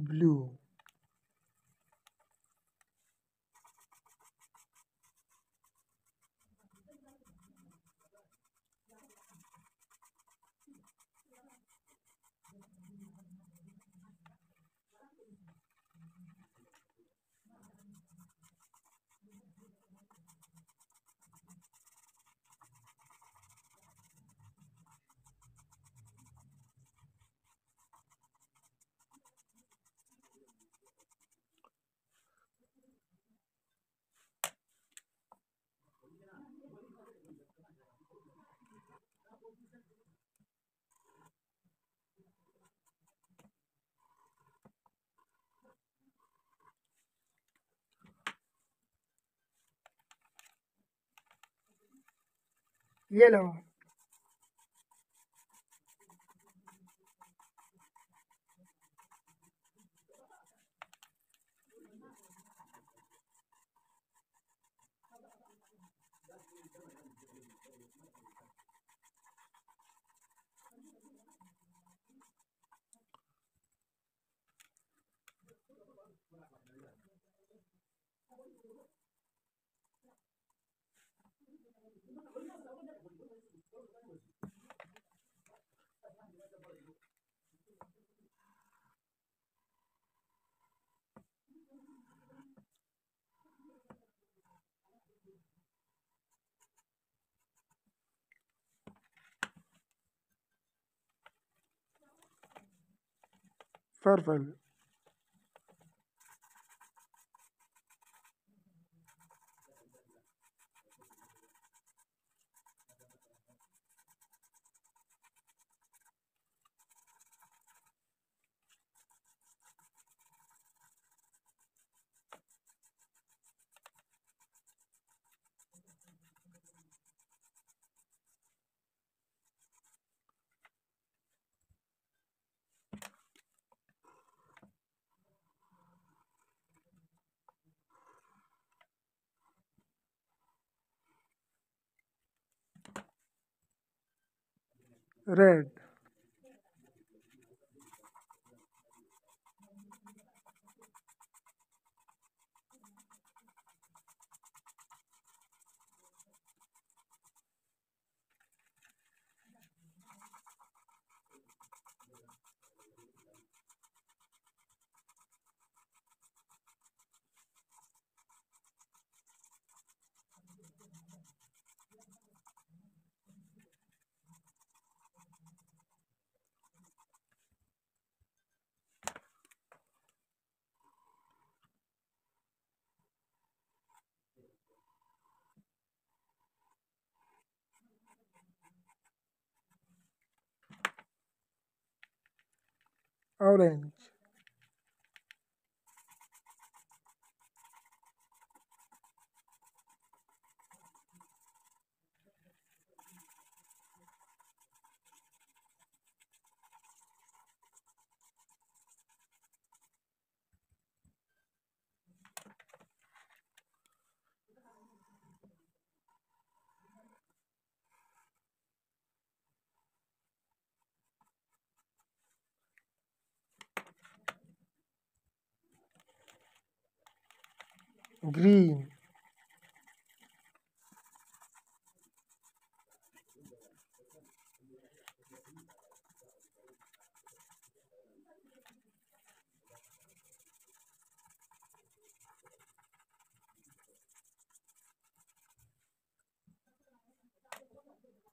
люблю. Blue yellow fervent red Aurélio. Green